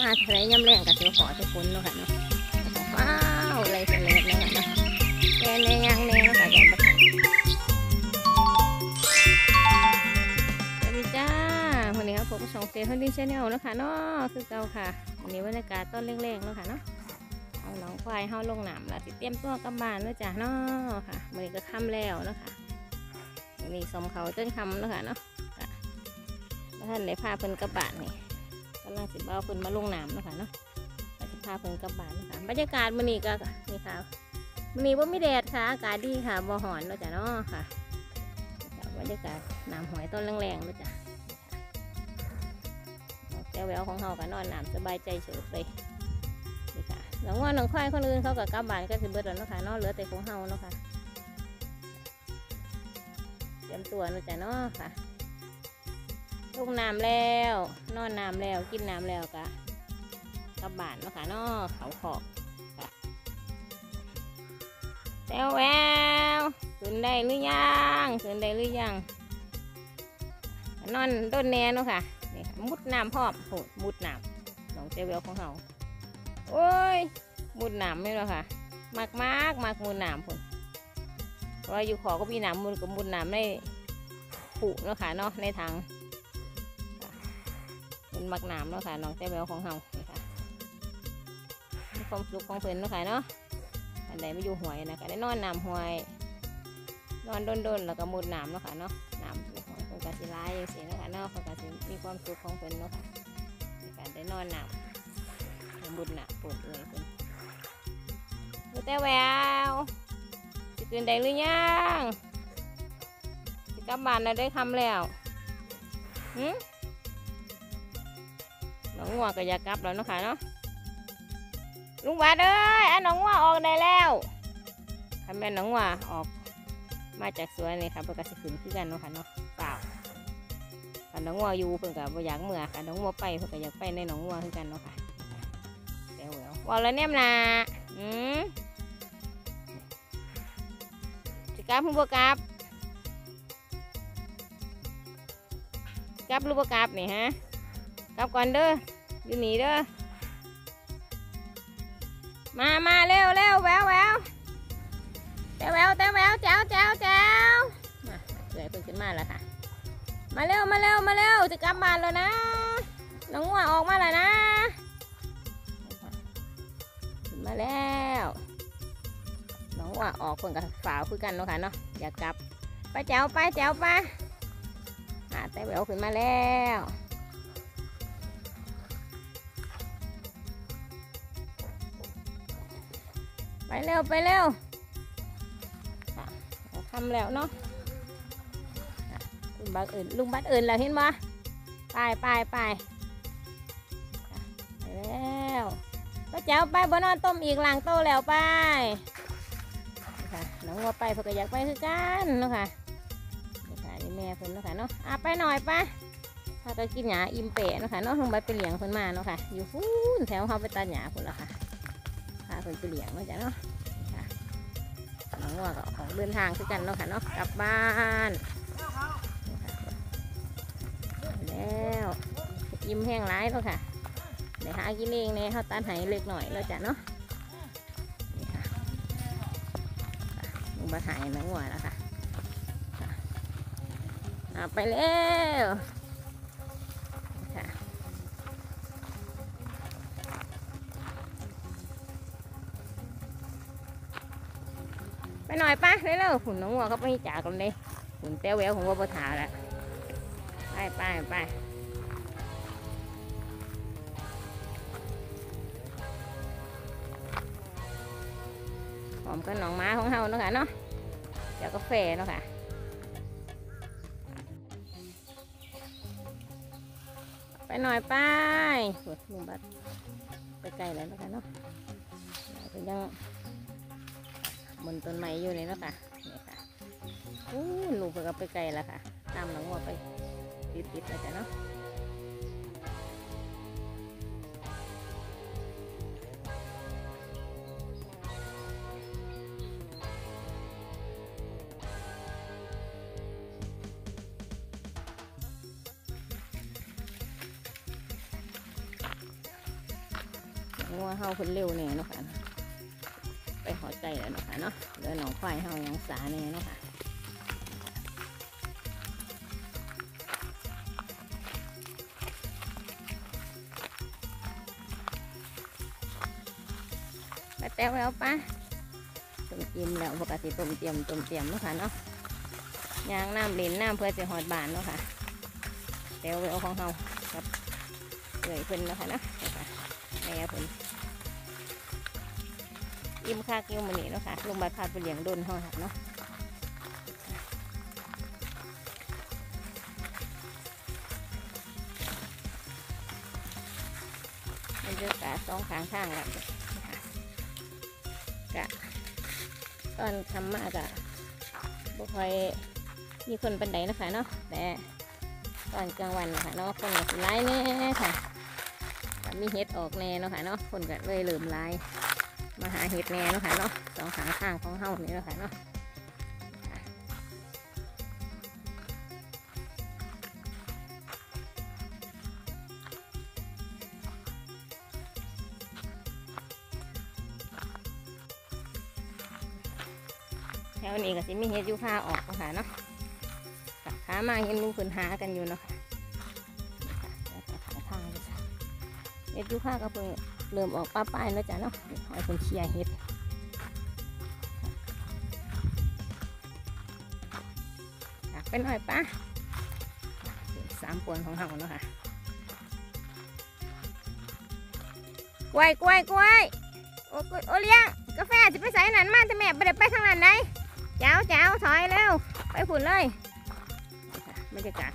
มาทะเลย่ำแรงกับเสียวขอทุกคนเนาะค่ะเนาะว้าวอะไรเป็นเลยเนาะค่ะเนาะแน่แน่ยังแน่เนาะค่ะยันประทันสวัสดีจ้าวันนี้ครับผมสองเซนทันดี้ชแนลเนาะค่ะเนาะคือเก่าค่ะวันนี้บรรยากาศต้นแรงๆเนาะค่ะเนาะเอาหนองควายเฮาลงหน้ำแล้วสิเตรียมตัวกลับานเนาะจ้าเนาะค่ะวันนี้ก็ค่ำแล้วเนาะค่ะวันนี้สมเขาจนค่ำเนาะค่ะเนาะท่านได้พาเพิ่นกลับบ้านนี่ กำลังสิบเอาเพิ่นมาลงน้ำนะคะเนาะก็จะพาเพิ่นกลับบ้านนะคะบรรยากาศมื้อนี้ก็นี่ค่ะมื้อนี้บ่มีแดดค่ะอากาศดีค่ะบ่ร้อนเนาะจ้ะเนาะค่ะบรรยากาศน้ำหอยต้นแรงๆเนาะจ้ะแต่แววของเฮาก็นอนน้ำสบายใจเฉยเลยนี่ค่ะแล้วว่าหน้องควายคนอื่นเขาก็กลับบ้านก็สิเบิดแล้วเนาะค่ะนาะเหลือแต่ของเฮาเนาะค่ะเตรียมตัวเนาะจ้ะเนาะค่ะ ลงน้ำแล้ว นอนน้ำแล้วกินน้ำแล้วกะกลับบ้านเนาะค่ะเนาะเขาขอกแต้วแววขึ้นได้หรือยังขึ้นได้หรือยังนอนต้นแนเนาะค่ะนี่ค่ะมุดน้ำพร้อมโหมุดน้ำน้องเต้วแววของเขาโอ้ยมุดน้ำไม่หรอค่ะมากมากมากมุดน้ำพุ่นเราอยู่ขอก็มีน้ำมุดกับมุดน้ำในผูเนาะค่ะเนาะในถัง เป็นมักน้ำเนาะค่ะน้องแต้แววของเฮานี่ค่ะมีความสุขของเพิ่นเนาะค่ะเนาะอันใดไม่อยู่หวยนะก็ได้นอนน้ำหวย นอนด้นๆแล้วก็มุดน้ำเนาะค่ะเนาะน้ำในหวยเพิ่นก็สิร้ายอย่างสิเนาะค่ะเนาะเพิ่นก็สิมีความสุขของเพิ่นเนาะค่ะในการได้นอนน้ำได้มุดน้ำปวดเอ่ยเพิ่นน้องแต้แววสิตื่นได้หรือยังสิกลับบ้านแล้วได้คำแล้วหืม น้องงัวก็อยากกลับแล้วเนาะค่ะเนาะลุงบาดเอ้ยอันน้องงัวออกได้แล้วคันแม่นน้องงัวออกมาจากสวนนี่ค่ะเพื่อก็สิขึ้นคือกันเนาะค่ะเนาะเปล่าคันน้องงัวอยู่เพิ่นก็บ่อยากเมื่อค่ะน้องงัวไปเพิ่นก็อยากไปในน้องงัวคือกันเนาะค่ะเดี๋ยวๆว่าแล้วแนมนาอืมสิกลับพุ่งบ่กลับกลับหรือบ่กลับนี่ฮะกลับก่อนเด้อ อยู่นี่เด้อ มามาเร็วเร็วแววแววแต้วแววแต้วแววแจ้วแจ้วแจ้วมาเกิดเพิ่งขึ้นมาแล้วค่ะ มาเร็วมาเร็วมาเร็วจะกลับบ้านแล้วนะน้องงัวออกมาแล้วนะ มาแล้วน้องงัวออกเพิ่งกับฝาวคือกันเนาะค่ะเนาะอยากกลับไปแจ้วไปแจ้วไปอ่าแต้วแววขึ้นมาแล้ว ไปเร็วไปเร็วทำแล้วเนาะลุงบัตรอื่นลุงบัตรอื่นแล้วเห็นปะไปไปไปไปแล้วก็เจ้าไปบนนอนต้มอีกหลังโตแล้วไปค่ะน้องวัวไปเพื่อก็อยากไปคือกันเนาะค่ะนี่ค่ะนี่แม่เพิ่นเนาะค่ะเนาะอะไปหน่อยไปถ้าก็กินหยาอิ่มเปะเนาะค่ะเนาะลุงบัตรไปเลี้ยงเพิ่นมาเนาะค่ะอยู่ฟูนแถวเขาไปตัดหยาพุ่นแล้วค่ะ พาคนไปเลี้ยงเนาะจ้ะเนาะน้องว่าก็ออกเดินทางคือกันเนาะค่ะเนาะกลับบ้านแล้วยิ้มแห้งร้ายแล้วค่ะเดี๋ยวหากินเองเนี่ยเขาตัดใหายเล็กหน่อยแล้วจ้ะเนาะนี่ค่ะลุงบาหายน้องวัวแล้วค่ะไปแล้ว ไปหน่อยปะเร็วๆหุ่นน้องวัวเขาไปจากกันเลยหุ่นเต้วแววของวัวปถาล้วไปไปไปหอมกันหนองม้าของเฮาเนาะค่ะเนาะเดี๋ยวกาแฟเนาะค่ะไปหน่อยไปโอ้ยลุงบัดไปไกลแล้วนาะคะเนาะยัง บนต้นไม้อยู่นี่เนาะค่ะนี่ค่ะอู้ลูกเพิ่งเอาไปไกลแล้วค่ะ ตามหลังวัวไปติดๆแล้วจ้ะเนาะงัวเฮาเพิ่นเร็วแน่เนาะค่ะ ไปหอใจแล้วนะคะเนาะเดินหนองควายเฮายังสาแน่เนาะค่ะไปแต้วแล้วปะต้มจิ้มแล้วปกติต้มเตรียมต้มเตรียมเนาะค่ะเนาะยางน้ำเลนน้ำเพื่อจะหอดบานเนาะค่ะแต้วแล้วของเฮากับเกยเพิ่นนะค่ะเนาะนี่ค่ะแม่เพิ่น อิ่มค่ากิ้วมันนี่เนาะค่ะลงมาพาไปเลี้ยงโดนห้องหักเนาะมันจะกาสองข้างข้างกันนะคะกะตอนทำมากะบ่ค่อยมีคนปันไดนะคะเนาะแต่ตอนกลางวันนะคะเนาะคนก็สิร้ายแน่ค่ะมีเห็ดออกแน่เนาะค่ะเนาะคนก็เลยเริ่มร้าย มาหาเห็ดแน่เนาะค่ะเนาะสองขางข้างของเฮานี่เนาะค่ะเนาะแถวนี้ก็สิมีเห็ดยูคาออกเนาะค่ะเนาะค่ะขามาเห็นลุงคนหากันอยู่เนาะค่ะขางทางเลยจ้ะเห็ดยูคาก็เพิ่ง เริ่มออกป้าป้ายแล้วจ้ะเนาะหอยคนเชียร์เห็ดหักไปหน่อยปะสามปวนของเราเนาะค่ะกล้วยกล้วยกล้วยโอ้ยโอเลี้ยงกาแฟจะไปใส่นั่นมาแต่แม่ไปได้ไปทางนั้นไหนเจ้าเจ้าถอยเร็วไปผุนเลยบรรยากาศ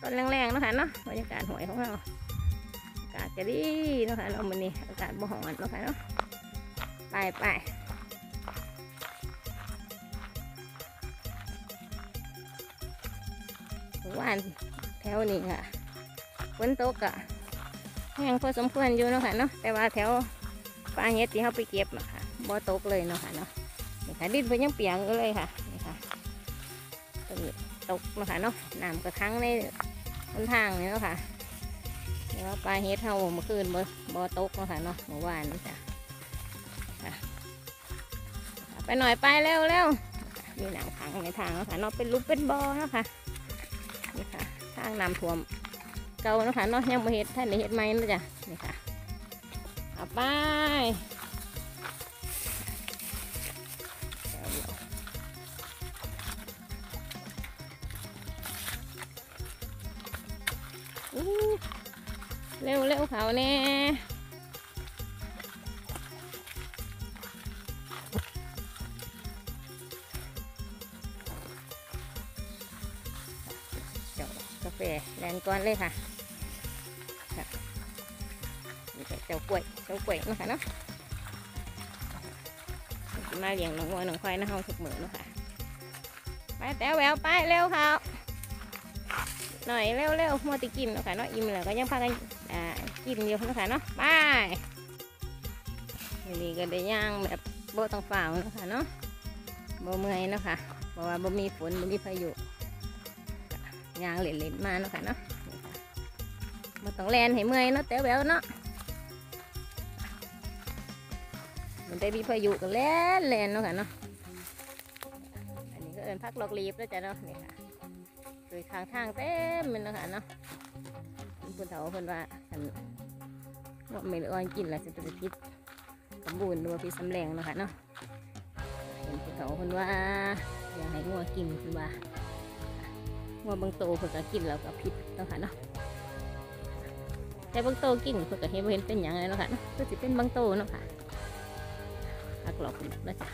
ต้นแรงๆเนาะค่ะเนาะบรรยากาศหวยของเรา กาศจะดีเนาะค่ะเรามันนี่อากาศบ่ฮ้อนเนาะค่ะเนาะไปไปว่านแถวนี้ค่ะฝนตกอะแห้งพอสมควรอยู่เนาะค่ะเนาะแต่ว่าแถวปลาเห็ดที่เขาไปเก็บอะค่ะบ่ตกเลยเนาะค่ะเนาะนี่ค่ะดินเพิ่นยังเปียกอยู่เลยค่ะนี่ค่ะตกเนาะค่ะเนาะน้ำกระทั่งในบนทางนี่เนาะค่ะ แต่ว่าปลาเห็ดเขาเมื่อคืนบ่บ่ตกเนาะค่ะเนาะเมื่อวานนะจ้ะไปหน่อยไปเร็วเร็วมีหนังขังในทางเนาะค่ะเนาะเป็นรูปเป็นบ่อเนาะค่ะนี่ค่ะทางน้ำท่วมเก่าเนาะคะเนาะยังบ่เฮ็ดท่านได้เฮ็ดใหมนะจ้ะนี่ค่ะเอาไปอู้ เร็วเร็วเขาแน่เดี๋ยวกาแฟแรงก่อนเลยค่ะนี่เจ้ากล้วยเจ้ากล้วยนะคะเนาะมาเลี้ยงน้องวัวน้องควายนะเฮาทุกมือนะค่ะไปแต่แววไปเร็วค่ะหน่อยเร็วเร็วมัวติกินเนะค่ะเนาะอิ่มแล้วก็ยังพากัน อ่ากินอยู่เนาะค่ะเนาะไปวันนี้ก็ได้ย่างแบบโบต้องฝ่าวเนาะค่ะเนาะโบเมื่อยเนาะค่ะเพราะว่าโบมีฝนโบมีพายุยางเล่นๆมาเนาะค่ะเนาะนี่ค่าต้องแลนให้เมื่อยเนาะแต่แววเนาะมันได้มีพายุก็แล่นแลนเนาะค่ะเนาะอันนี้ก็เอินพักลอกลีฟแล้วจ้ะเนาะนี่ค่ะโดยข้างทางเต็มเลยเนาะค่ะเนาะ คุณเฒ่าเพิ่นว่าอันว่าไม่อ่อนกินแล้วจะเป็นพิษสมบูรณ์หรือว่าพิษสำแรงเนาะค่ะเนาะเห็นคุณเฒ่าเพิ่นว่าอยากให้งัวกินเพิ่นว่าว่าบางโตเพิ่นก็กินแล้วก็พิษเนาะค่ะเนาะแต่บางโตกินเพิ่นก็เห็นบ่เห็นเป็นหยังเลยเนาะค่ะเนาะก็สิเป็นบางโตเนาะค่ะหักหลอกเพิ่นนะจ๊ะ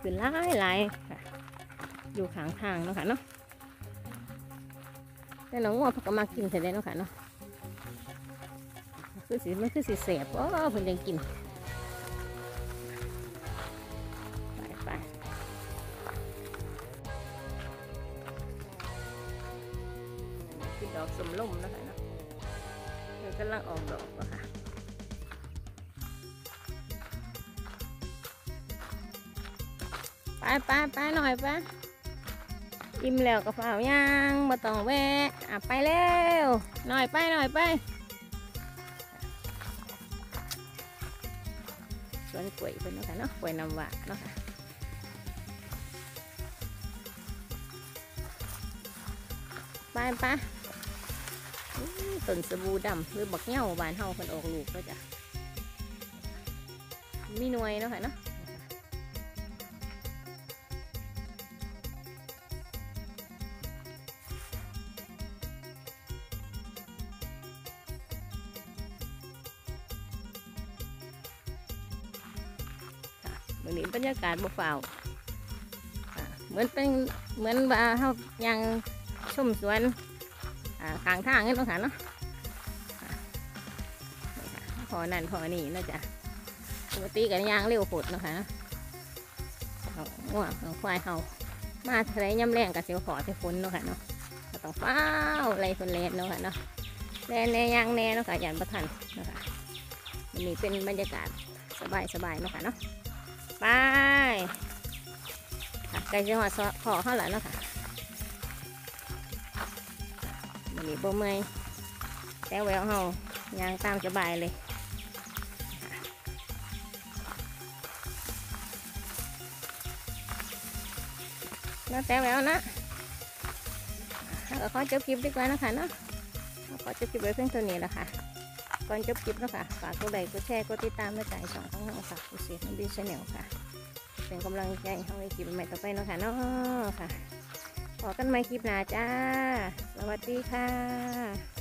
คือหลายหลายค่ อยู่ข้างทางเนาะค่ะเนาะแต่น้องวัวเพิ่นก็มากินเสร็จแล้วเนาะค่ะเนาะคือสิมันคือสิแสบอ๋อเพิ่นยังกินไปไปคือดอกสมลมนะคะเนาะเดี๋ยวกำลังออกดอกแล้วค่ะไปไปไปหน่อยไป อิ่มแล้วก็เฝ้าย่างมาต้องแวะอะไปแล้วหน่อยไปหน่อยไปสวนกล้วยเพิ่นเนาะค่ะเนาะกล้วยน้ำหว้าเนาะค่ะไปไปอื้อต้นสบู่ดำหรือบักเหง่าบานเฮาเพิ่นออกลูกก็จะมีหน่วยเนาะค่ะเนาะ รรยากาศบ่ฟ้าวอ่าเหมือนเป็นเหมือนว่าเฮายังชมสวนอ่าข้างทางนี่เนาะค่ะเนาะพอนั่นพอนี่เนาะจ๊ะปกติกันยางเร็วโผดเนาะคะเนาะง่วงเอาควายเฮามาทะเลยย่ำแรงกับเสียวขอเสียฝนเนาะค่ะเนาะก็ต้องฟ้าวไรคนแลนเนาะค่ะเนาะแลนแน่ยางแน่เนาะค่ะยันประทันเนาะคะมันนี้เป็นบรรยากาศสบายๆเนาะค่ะเนาะ ไปค่ะใกล้จะหอดซอพอเข้าแล้วเนาะค่ะมันนี้บ่เมยแต่แววเฮายางตามสบายเลยแล้วแต่แววนะแล้วก็ขอจบคลิปดีกว่านะคะเนาะขอจบคลิปไว้เพียงเท่านี้แหละค่ะ ก่อนจบคลิปนะคะฝากกดไลค์กดแชร์กดติดตามและจ่ายสองของเราค่ะคุณเสียงบีชแนลค่ะ เป็นกำลังใจให้คลิปใหม่ต่อไปนะคะเนาะค่ะขอกันใหม่คลิปหน้าจ้า สวัสดีค่ะ